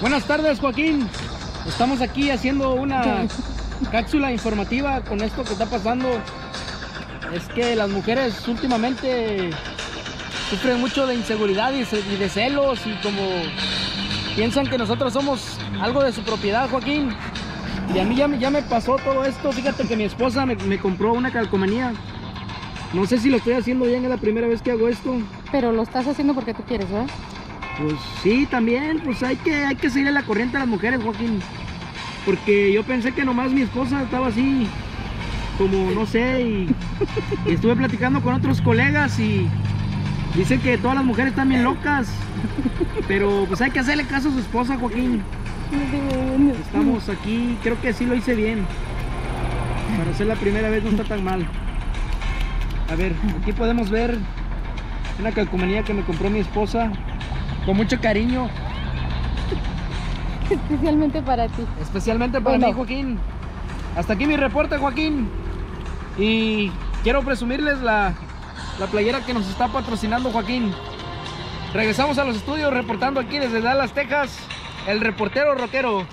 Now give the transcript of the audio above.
Buenas tardes, Joaquín. Estamos aquí haciendo una cápsula informativa con esto que está pasando. Es que las mujeres últimamente sufren mucho de inseguridad y de celos y como piensan que nosotros somos algo de su propiedad, Joaquín. Y a mí ya me, ya me pasó todo esto. Fíjate que mi esposa me, me compró una calcomanía. No sé si lo estoy haciendo bien, es la primera vez que hago esto. Pero lo estás haciendo porque tú quieres, ¿verdad? Pues sí, también, pues hay que, hay que seguirle la corriente a las mujeres, Joaquín. Porque yo pensé que nomás mi esposa estaba así, como no sé, y, estuve platicando con otros colegas y dicen que todas las mujeres están bien locas. Pero pues hay que hacerle caso a su esposa, Joaquín. Estamos aquí, creo que sí lo hice bien. Para ser la primera vez no está tan mal. A ver, aquí podemos ver una calcomanía que me compró mi esposa con mucho cariño. Especialmente para ti. Especialmente para mí, Joaquín. Hasta aquí mi reporte, Joaquín. Y quiero presumirles la, la playera que nos está patrocinando, Joaquín. Regresamos a los estudios reportando aquí desde Dallas, Texas, el reportero rockero.